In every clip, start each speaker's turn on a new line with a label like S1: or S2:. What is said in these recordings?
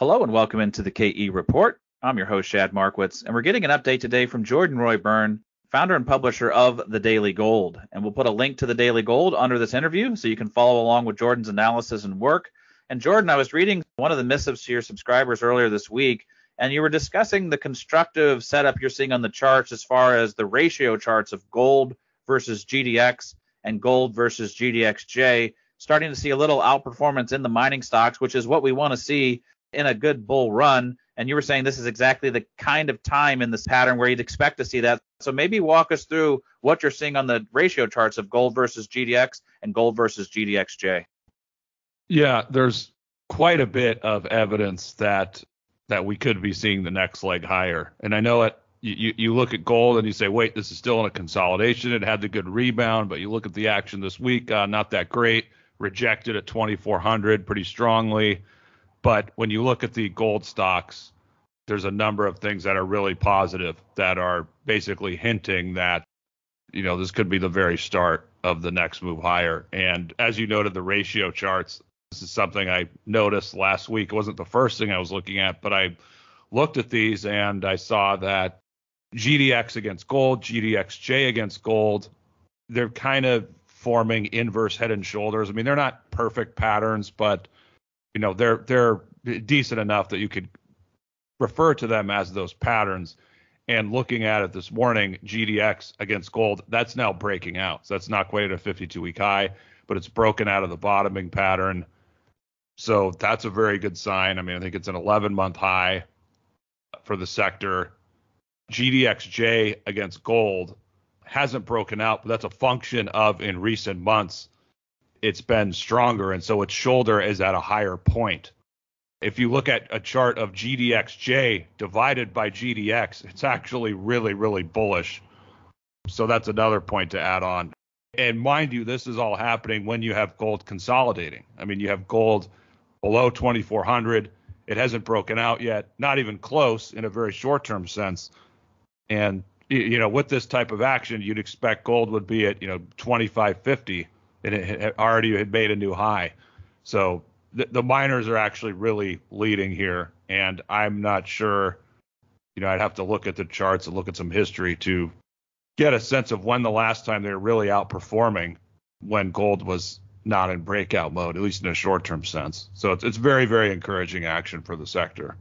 S1: Hello and welcome into the KE Report. I'm your host, Shad Marquitz, and we're getting an update today from Jordan Roy Byrne, founder and publisher of The Daily Gold. And we'll put a link to The Daily Gold under this interview so you can follow along with Jordan's analysis and work. And Jordan, I was reading one of the missives to your subscribers earlier this week, and you were discussing the constructive setup you're seeing on the charts as far as the ratio charts of gold versus GDX and gold versus GDXJ, starting to see a little outperformance in the mining stocks, which is what we want to see in a good bull run. And you were saying this is exactly the kind of time in this pattern where you'd expect to see that. So maybe walk us through what you're seeing on the ratio charts of gold versus GDX and gold versus GDXJ.
S2: Yeah, there's quite a bit of evidence that that we could be seeing the next leg higher. And I know it you, you look at gold and you say, wait, this is still in a consolidation. It had the good rebound, but you look at the action this week, uh, not that great. Rejected at 2,400 pretty strongly. But when you look at the gold stocks, there's a number of things that are really positive that are basically hinting that, you know, this could be the very start of the next move higher. And as you noted, the ratio charts, this is something I noticed last week. It wasn't the first thing I was looking at, but I looked at these and I saw that GDX against gold, GDXJ against gold, they're kind of forming inverse head and shoulders. I mean, they're not perfect patterns, but you know they're they're decent enough that you could refer to them as those patterns. And looking at it this morning, GDX against gold, that's now breaking out. So that's not quite at a 52 week high, but it's broken out of the bottoming pattern. So that's a very good sign. I mean, I think it's an 11 month high for the sector. GDXJ against gold hasn't broken out, but that's a function of in recent months it's been stronger, and so its shoulder is at a higher point. If you look at a chart of GDXJ divided by GDX, it's actually really, really bullish. So that's another point to add on. And mind you, this is all happening when you have gold consolidating. I mean, you have gold below 2400. It hasn't broken out yet, not even close in a very short term sense. And, you know, with this type of action, you'd expect gold would be at, you know, 2550 and it had already had made a new high. So the, the miners are actually really leading here, and I'm not sure. You know, I'd have to look at the charts and look at some history to get a sense of when the last time they were really outperforming when gold was not in breakout mode, at least in a short-term sense. So it's it's very very encouraging action for the sector.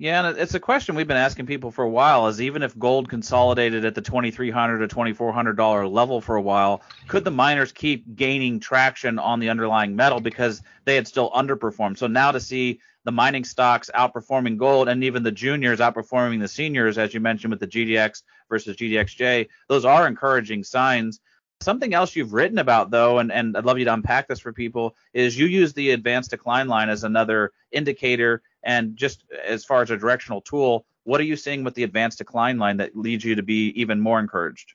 S1: Yeah, and it's a question we've been asking people for a while. Is even if gold consolidated at the twenty-three hundred to twenty-four hundred dollar level for a while, could the miners keep gaining traction on the underlying metal because they had still underperformed? So now to see the mining stocks outperforming gold and even the juniors outperforming the seniors, as you mentioned with the GDX versus GDXJ, those are encouraging signs. Something else you've written about though, and, and I'd love you to unpack this for people, is you use the advanced decline line as another indicator and just as far as a directional tool, what are you seeing with the advanced decline line that leads you to be even more encouraged?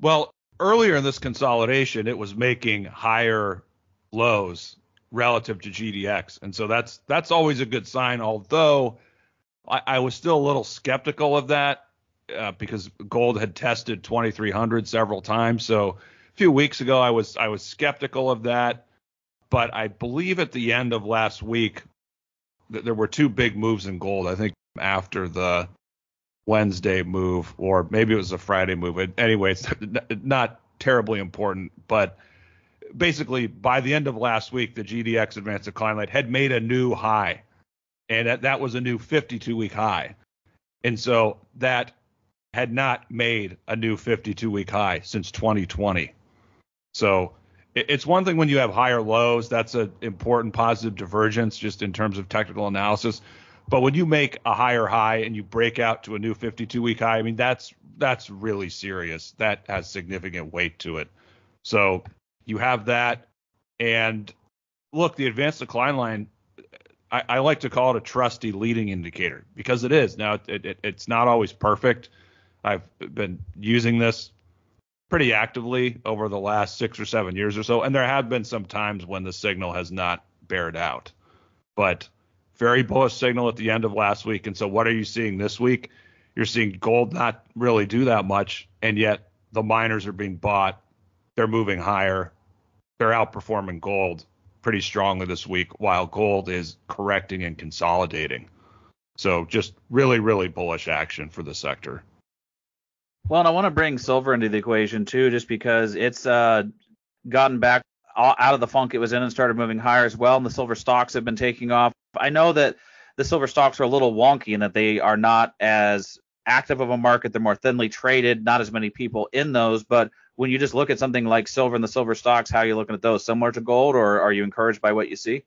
S2: Well, earlier in this consolidation, it was making higher lows relative to GDX, and so that's that's always a good sign. Although I, I was still a little skeptical of that uh, because gold had tested 2300 several times. So a few weeks ago, I was I was skeptical of that, but I believe at the end of last week, th- there were two big moves in gold. I think after the Wednesday move, or maybe it was a Friday move. Anyway, it's not terribly important, but basically by the end of last week, the GDX advanced decline line had made a new high, and that, that was a new 52 week high. And so that had not made a new 52 week high since 2020. So it's one thing when you have higher lows, that's an important positive divergence just in terms of technical analysis. But when you make a higher high and you break out to a new 52 week high, I mean that's that's really serious. That has significant weight to it. So you have that, and look, the advanced decline line. I, I like to call it a trusty leading indicator because it is. Now it, it, it's not always perfect. I've been using this pretty actively over the last six or seven years or so, and there have been some times when the signal has not bared out. But very bullish signal at the end of last week. And so what are you seeing this week? You're seeing gold not really do that much, and yet the miners are being bought. They're moving higher. They're outperforming gold. pretty strongly this week, while gold is correcting and consolidating. So just really, really bullish action for the sector.
S1: Well, and I want to bring silver into the equation too, just because it's uh, gotten back out of the funk it was in and started moving higher as well, and the silver stocks have been taking off. I know that the silver stocks are a little wonky in that they are not as active of a market. They're more thinly traded, not as many people in those. But when you just look at something like silver and the silver stocks, how are you looking at those? Similar to gold, or are you encouraged by what you see?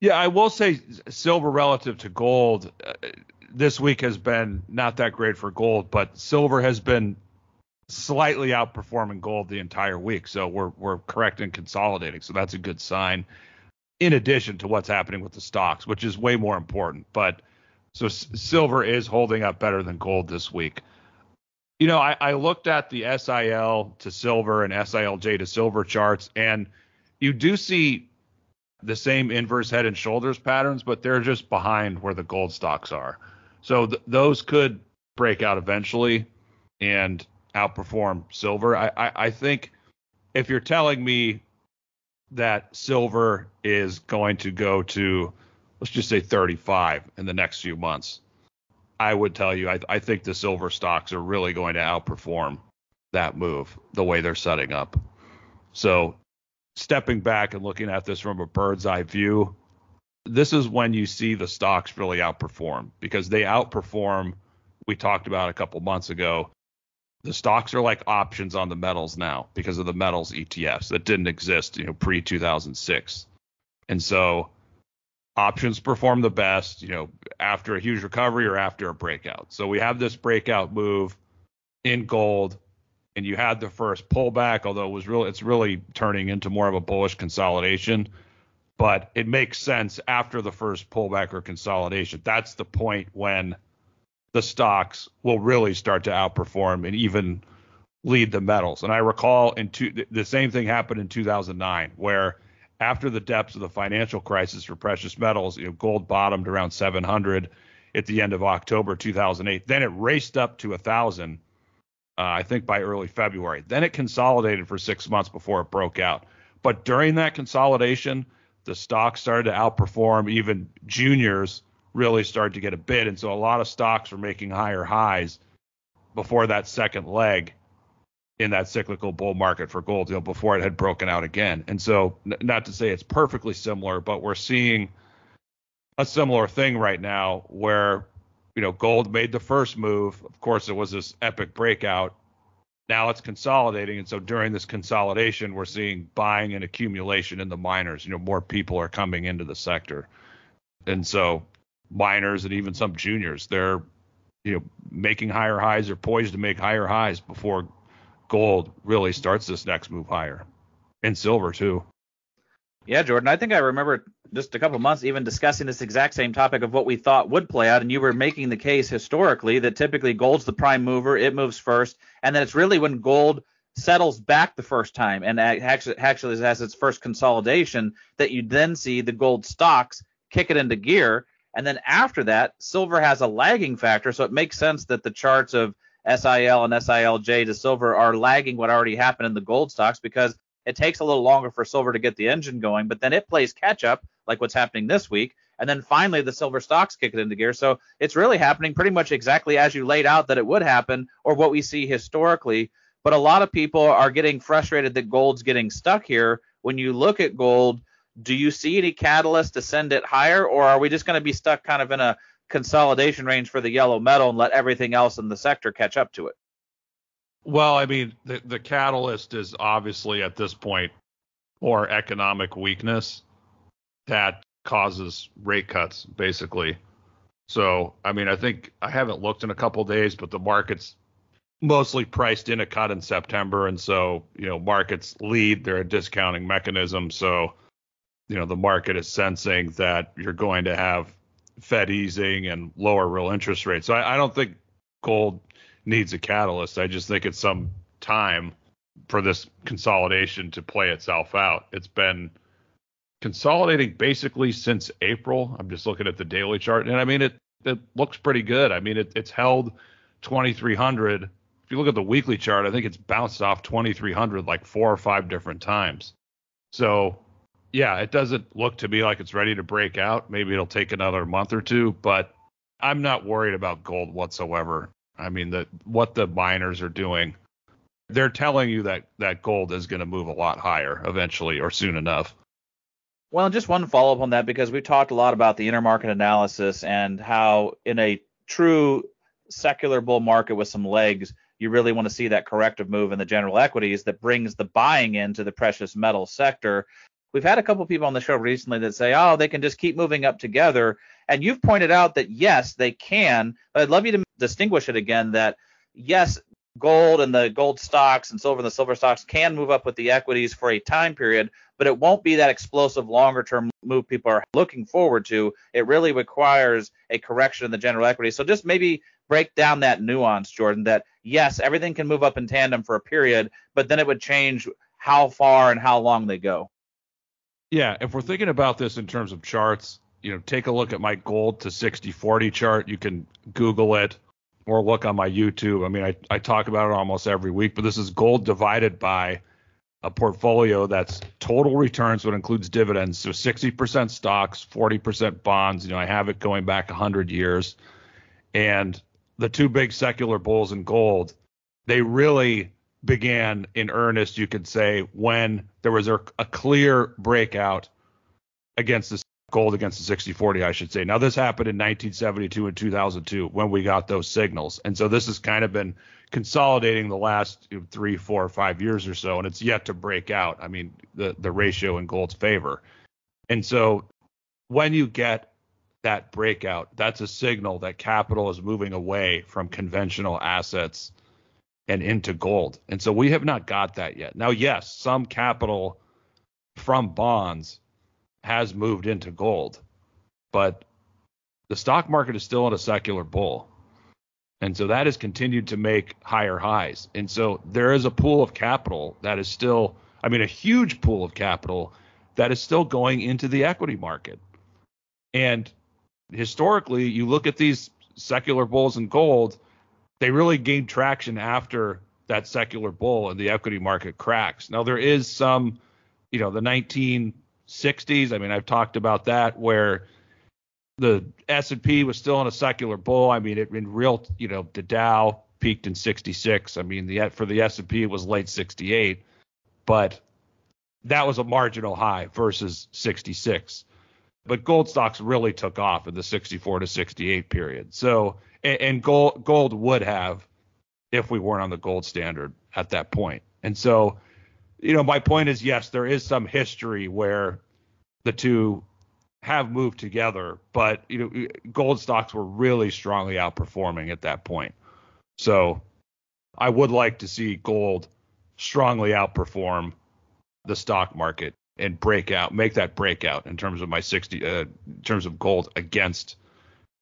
S2: Yeah, I will say silver relative to gold uh, this week has been not that great for gold, but silver has been slightly outperforming gold the entire week. So we're we're correct in consolidating. So that's a good sign. In addition to what's happening with the stocks, which is way more important, but so s- silver is holding up better than gold this week. You know, I, I looked at the SIL to silver and SILJ to silver charts, and you do see the same inverse head and shoulders patterns, but they're just behind where the gold stocks are. So th- those could break out eventually and outperform silver. I, I, I think if you're telling me that silver is going to go to, let's just say 35 in the next few months, I would tell you I, I think the silver stocks are really going to outperform that move the way they're setting up. So stepping back and looking at this from a bird's eye view, this is when you see the stocks really outperform because they outperform. We talked about a couple months ago. The stocks are like options on the metals now because of the metals ETFs that didn't exist, you know, pre 2006. And so options perform the best, you know, after a huge recovery or after a breakout. So we have this breakout move in gold and you had the first pullback, although it was really it's really turning into more of a bullish consolidation. But it makes sense after the first pullback or consolidation. That's the point when the stocks will really start to outperform and even lead the metals. And I recall in two, the same thing happened in 2009, where after the depths of the financial crisis for precious metals, you know, gold bottomed around 700 at the end of October 2008. Then it raced up to a thousand uh, I think by early February. Then it consolidated for six months before it broke out. But during that consolidation, the stock started to outperform. Even juniors really started to get a bid. And so a lot of stocks were making higher highs before that second leg in that cyclical bull market for gold, you know, before it had broken out again. And so, n- not to say it's perfectly similar, but we're seeing a similar thing right now where you know, gold made the first move. Of course, it was this epic breakout. Now it's consolidating, and so during this consolidation, we're seeing buying and accumulation in the miners. You know, more people are coming into the sector, and so miners and even some juniors, they're you know making higher highs or poised to make higher highs before gold really starts this next move higher, and silver too.
S1: Yeah, Jordan, I think I remember just a couple months even discussing this exact same topic of what we thought would play out, and you were making the case historically that typically gold's the prime mover, it moves first, and then it's really when gold settles back the first time and actually actually has its first consolidation that you then see the gold stocks kick it into gear, and then after that, silver has a lagging factor, so it makes sense that the charts of SIL and SILJ to silver are lagging what already happened in the gold stocks because it takes a little longer for silver to get the engine going, but then it plays catch up, like what's happening this week. And then finally, the silver stocks kick it into gear. So it's really happening pretty much exactly as you laid out that it would happen, or what we see historically. But a lot of people are getting frustrated that gold's getting stuck here. When you look at gold, do you see any catalyst to send it higher, or are we just going to be stuck kind of in a consolidation range for the yellow metal and let everything else in the sector catch up to it?
S2: Well, I mean, the the catalyst is obviously at this point more economic weakness that causes rate cuts, basically. So, I mean, I think I haven't looked in a couple days, but the market's mostly priced in a cut in September, and so you know markets lead. They're a discounting mechanism, so you know the market is sensing that you're going to have Fed easing and lower real interest rates. So I, I don't think gold needs a catalyst. I just think it's some time for this consolidation to play itself out. It's been consolidating basically since April. I'm just looking at the daily chart, and I mean it it looks pretty good. I mean it, it's held 2300. If you look at the weekly chart, I think it's bounced off 2300 like four or five different times. So yeah, it doesn't look to me like it's ready to break out. Maybe it'll take another month or two, but I'm not worried about gold whatsoever. I mean, the what the miners are doing, they're telling you that that gold is going to move a lot higher eventually or soon enough.
S1: Well, just one follow up on that because we've talked a lot about the intermarket analysis and how in a true secular bull market with some legs, you really want to see that corrective move in the general equities that brings the buying into the precious metal sector. We've had a couple people on the show recently that say, oh, they can just keep moving up together. And you've pointed out that yes, they can. But I'd love you to distinguish it again that yes, gold and the gold stocks and silver and the silver stocks can move up with the equities for a time period, but it won't be that explosive longer term move people are looking forward to. It really requires a correction in the general equity. So just maybe break down that nuance, Jordan, that yes, everything can move up in tandem for a period, but then it would change how far and how long they go.
S2: Yeah, if we're thinking about this in terms of charts, you know, take a look at my gold to 60/40 chart. You can Google it or look on my YouTube. I mean, I, I talk about it almost every week, but this is gold divided by a portfolio that's total returns, what includes dividends. So 60% stocks, 40% bonds. You know, I have it going back 100 years. And the two big secular bulls in gold, they really began in earnest, you could say, when there was a, a clear breakout against the gold against the 60-40, I should say. Now this happened in 1972 and 2002 when we got those signals, and so this has kind of been consolidating the last you know, three, four, five years or so, and it's yet to break out. I mean, the the ratio in gold's favor, and so when you get that breakout, that's a signal that capital is moving away from conventional assets and into gold. And so we have not got that yet. Now, yes, some capital from bonds has moved into gold, but the stock market is still in a secular bull. And so that has continued to make higher highs. And so there is a pool of capital that is still, I mean, a huge pool of capital that is still going into the equity market. And historically, you look at these secular bulls in gold, they really gain traction after that secular bull and the equity market cracks. Now there is some, you know, the 1960s. I mean, I've talked about that where the S&P was still in a secular bull. I mean, it in real, you know, the Dow peaked in 66. I mean, the for the S&P it was late 68, but that was a marginal high versus 66. But gold stocks really took off in the 64 to 68 period. So and, and gold gold would have if we weren't on the gold standard at that point. And so, you know, my point is yes, there is some history where the two have moved together, but you know, gold stocks were really strongly outperforming at that point. So, I would like to see gold strongly outperform the stock market and break out, make that breakout in terms of my 60, uh, in terms of gold against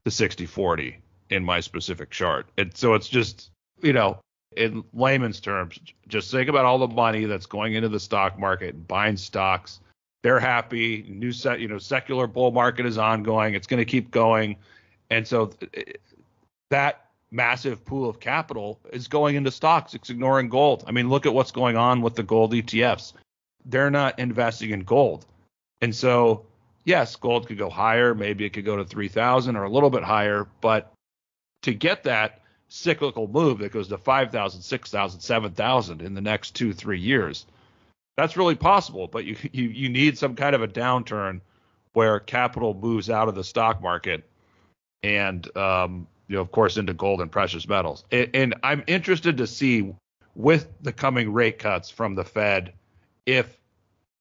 S2: the 60 40 in my specific chart. And so it's just, you know, in layman's terms, just think about all the money that's going into the stock market and buying stocks. They're happy. New set, you know, secular bull market is ongoing. It's going to keep going. And so that massive pool of capital is going into stocks. It's ignoring gold. I mean, look at what's going on with the gold ETFs. They're not investing in gold. And so, yes, gold could go higher. Maybe it could go to 3,000 or a little bit higher, but to get that cyclical move that goes to 5,000, 6,000, 7,000 in the next two, three years. That's really possible, but you, you, you need some kind of a downturn where capital moves out of the stock market and, um, you know, of course, into gold and precious metals. And, and I'm interested to see with the coming rate cuts from the Fed if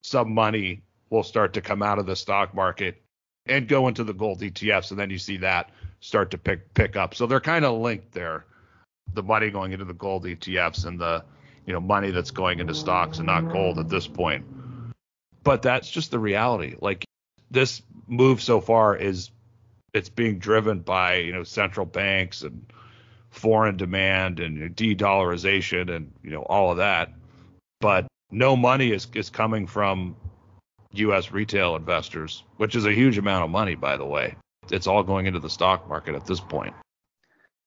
S2: some money will start to come out of the stock market and go into the gold ETFs, and then you see that start to pick pick up. So they're kind of linked there. The money going into the gold ETFs and the you know money that's going into stocks and not gold at this point. But that's just the reality. Like this move so far is it's being driven by you know central banks and foreign demand and de-dollarization and you know all of that. But no money is is coming from U.S. retail investors, which is a huge amount of money, by the way it's all going into the stock market at this point.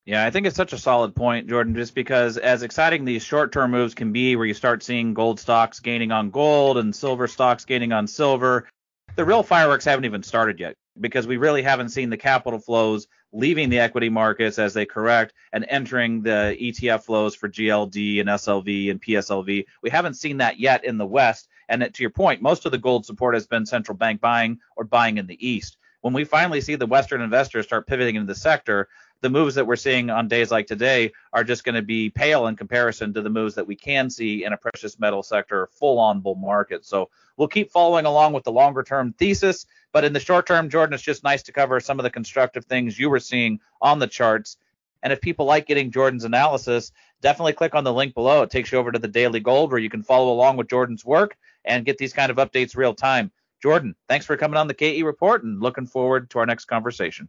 S1: Yeah, I think it's such a solid point, Jordan, just because as exciting these short term moves can be, where you start seeing gold stocks gaining on gold and silver stocks gaining on silver, the real fireworks haven't even started yet because we really haven't seen the capital flows leaving the equity markets as they correct and entering the ETF flows for GLD and SLV and PSLV. We haven't seen that yet in the West. And to your point, most of the gold support has been central bank buying or buying in the East. When we finally see the Western investors start pivoting into the sector, the moves that we're seeing on days like today are just going to be pale in comparison to the moves that we can see in a precious metal sector full on bull market. So we'll keep following along with the longer term thesis. But in the short term, Jordan, it's just nice to cover some of the constructive things you were seeing on the charts. And if people like getting Jordan's analysis, definitely click on the link below. It takes you over to the Daily Gold where you can follow along with Jordan's work and get these kind of updates real time. Jordan, thanks for coming on the KE report and looking forward to our next conversation.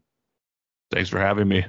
S2: Thanks for having me.